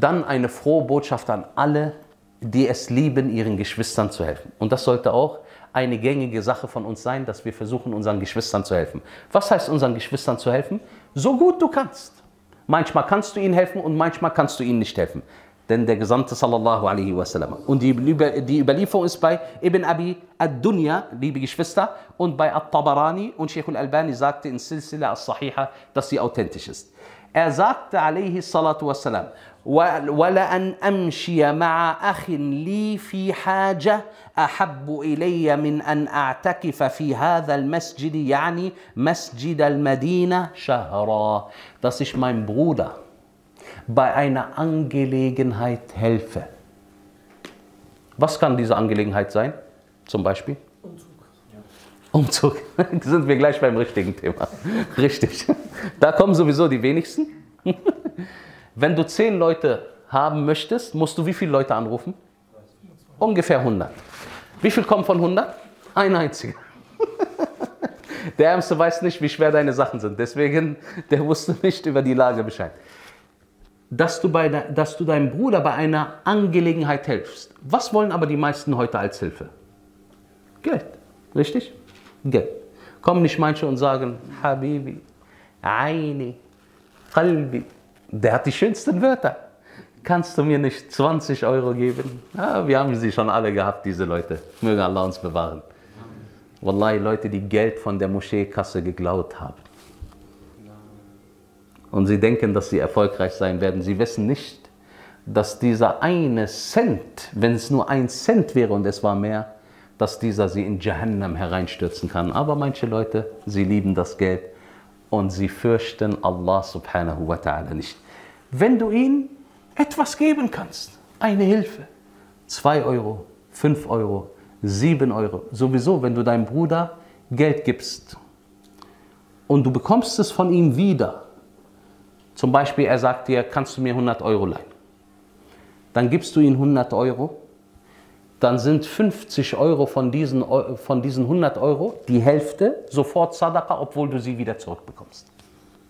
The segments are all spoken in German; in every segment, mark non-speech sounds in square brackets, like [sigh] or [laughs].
dann eine frohe Botschaft an alle, die es lieben, ihren Geschwistern zu helfen. Und das sollte auch eine gängige Sache von uns sein, dass wir versuchen, unseren Geschwistern zu helfen. Was heißt unseren Geschwistern zu helfen? So gut du kannst. Manchmal kannst du ihnen helfen und manchmal kannst du ihnen nicht helfen. Denn der Gesandte sallallahu alaihi wasallam. Und die, die Überlieferung ist bei Ibn Abi ad-Dunya, liebe Geschwister, und bei At-Tabarani und Sheikh al-Albani sagte in Silsila as-Sahiha, dass sie authentisch ist. Er sagte alaihi salatu wassalam, ولأن أمشي مع أخ لي في حاجة أحب إلي من أن أعتكف في هذا المسجد يعني مسجد المدينة شهرا dass ich meinem Bruder bei einer Angelegenheit helfe. Was kann diese Angelegenheit sein? Zum Beispiel? Umzug. Umzug. [laughs] Sind wir gleich beim richtigen Thema. Richtig. Da kommen sowieso die wenigsten. [laughs] Wenn du zehn Leute haben möchtest, musst du wie viele Leute anrufen? Ungefähr 100. Wie viel kommen von 100? Ein einziger. [laughs] Der Ärmste weiß nicht, wie schwer deine Sachen sind. Deswegen, der wusste nicht über die Lage Bescheid. Dass du, bei, dass du deinem Bruder bei einer Angelegenheit hilfst. Was wollen aber die meisten heute als Hilfe? Geld. Richtig? Geld. Kommen nicht manche und sagen, Habibi, Aini, Qalbi. Der hat die schönsten Wörter. Kannst du mir nicht 20 Euro geben? Ja, wir haben sie schon alle gehabt, diese Leute. Möge Allah uns bewahren. Wallahi, Leute, die Geld von der Moscheekasse geklaut haben. Und sie denken, dass sie erfolgreich sein werden. Sie wissen nicht, dass dieser eine Cent, wenn es nur ein Cent wäre und es war mehr, dass dieser sie in Jahannam hereinstürzen kann. Aber manche Leute, sie lieben das Geld und sie fürchten Allah subhanahu wa ta'ala nicht. Wenn du ihnen etwas geben kannst, eine Hilfe, 2 Euro, 5 Euro, 7 Euro, sowieso, wenn du deinem Bruder Geld gibst. Und du bekommst es von ihm wieder, zum Beispiel er sagt dir, kannst du mir 100 Euro leihen, dann gibst du ihm 100 Euro, dann sind 50 Euro von diesen, von diesen 100 Euro, die Hälfte, sofort Sadaqa, obwohl du sie wieder zurückbekommst.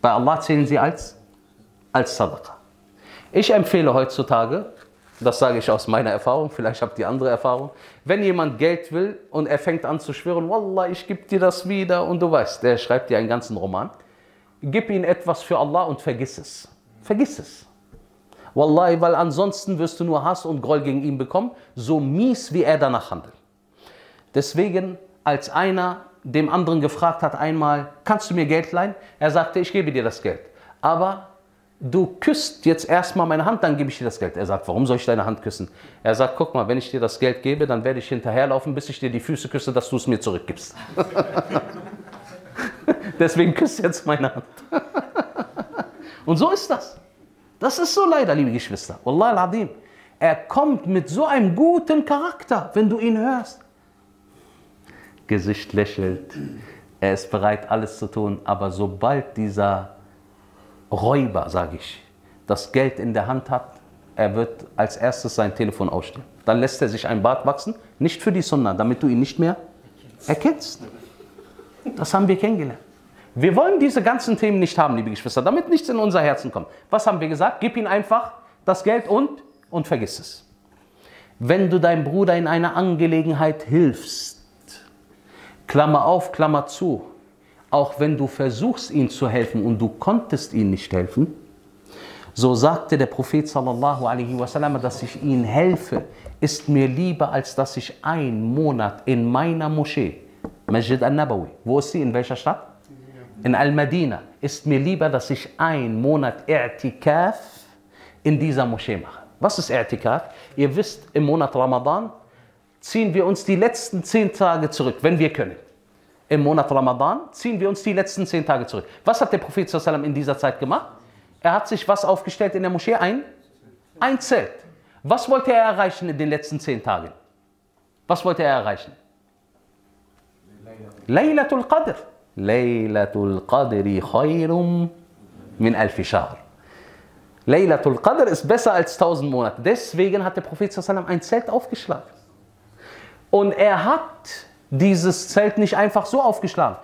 Bei Allah zählen sie als, als Sadaqa. Ich empfehle heutzutage, das sage ich aus meiner Erfahrung, vielleicht habt ihr andere Erfahrung, wenn jemand Geld will und er fängt an zu schwören, Wallah, ich gebe dir das wieder und du weißt, der schreibt dir einen ganzen Roman, gib ihm etwas für Allah und vergiss es. Vergiss es. Wallahi, weil ansonsten wirst du nur Hass und Groll gegen ihn bekommen, so mies wie er danach handelt. Deswegen, als einer dem anderen gefragt hat einmal, kannst du mir Geld leihen? Er sagte, ich gebe dir das Geld. Aber du küsst jetzt erstmal meine Hand, dann gebe ich dir das Geld. Er sagt, warum soll ich deine Hand küssen? Er sagt, guck mal, wenn ich dir das Geld gebe, dann werde ich hinterherlaufen, bis ich dir die Füße küsse, dass du es mir zurückgibst. [laughs] Deswegen küsst jetzt meine Hand. [laughs] Und so ist das. Das ist so leider, liebe Geschwister. Wallah al-Adim. Er kommt mit so einem guten Charakter, wenn du ihn hörst. Gesicht lächelt. Er ist bereit, alles zu tun. Aber sobald dieser Räuber, sage ich, das Geld in der Hand hat, er wird als erstes sein Telefon ausstellen. Dann lässt er sich ein Bart wachsen, nicht für die Sunna, damit du ihn nicht mehr erkennst. Das haben wir kennengelernt. Wir wollen diese ganzen Themen nicht haben, liebe Geschwister, damit nichts in unser Herzen kommt. Was haben wir gesagt? Gib ihm einfach das Geld und, und vergiss es. Wenn du deinem Bruder in einer Angelegenheit hilfst, Klammer auf, Klammer zu, auch wenn du versuchst, ihm zu helfen und du konntest ihm nicht helfen, so sagte der Prophet sallallahu alaihi wasallam, dass ich ihm helfe, ist mir lieber, als dass ich einen Monat in meiner Moschee, Masjid al-Nabawi, wo ist sie, in welcher Stadt? In Al-Madina, ist mir lieber, dass ich einen Monat I'tikaf in dieser Moschee mache. Was ist I'tikaf? Ihr wisst, im Monat Ramadan ziehen wir uns die letzten zehn Tage zurück, wenn wir können im Monat Ramadan, ziehen wir uns die letzten zehn Tage zurück. Was hat der Prophet in dieser Zeit gemacht? Er hat sich was aufgestellt in der Moschee? Ein, ein Zelt. Was wollte er erreichen in den letzten zehn Tagen? Was wollte er erreichen? Laylatul Qadr. Laylatul Qadri khayrum min alfi shahr. Laylatul Qadr ist besser als tausend Monate. Deswegen hat der Prophet ein Zelt aufgeschlagen. Und er hat dieses Zelt nicht einfach so aufgeschlagen.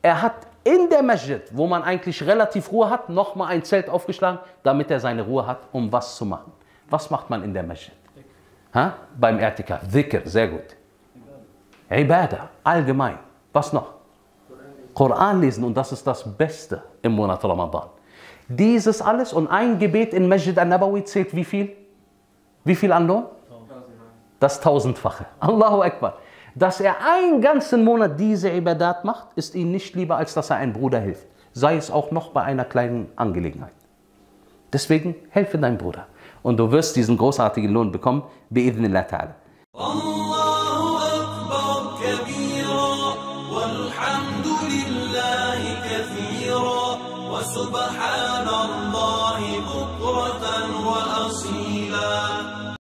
Er hat in der Masjid, wo man eigentlich relativ Ruhe hat, nochmal ein Zelt aufgeschlagen, damit er seine Ruhe hat, um was zu machen. Was macht man in der Masjid? Ha? Beim Ertikaf. Dhikr, sehr gut. Ibadah, allgemein. Was noch? Koran lesen und das ist das Beste im Monat Ramadan. Dieses alles und ein Gebet in Masjid al-Nabawi zählt wie viel? Wie viel an Lohn? Das tausendfache. Allahu Akbar. Dass er einen ganzen Monat diese Ibadat macht, ist ihm nicht lieber, als dass er einem Bruder hilft. Sei es auch noch bei einer kleinen Angelegenheit. Deswegen helfe deinem Bruder. Und du wirst diesen großartigen Lohn bekommen, bi'idhnillah ta'ala. سبحان الله بكرة وأصيلا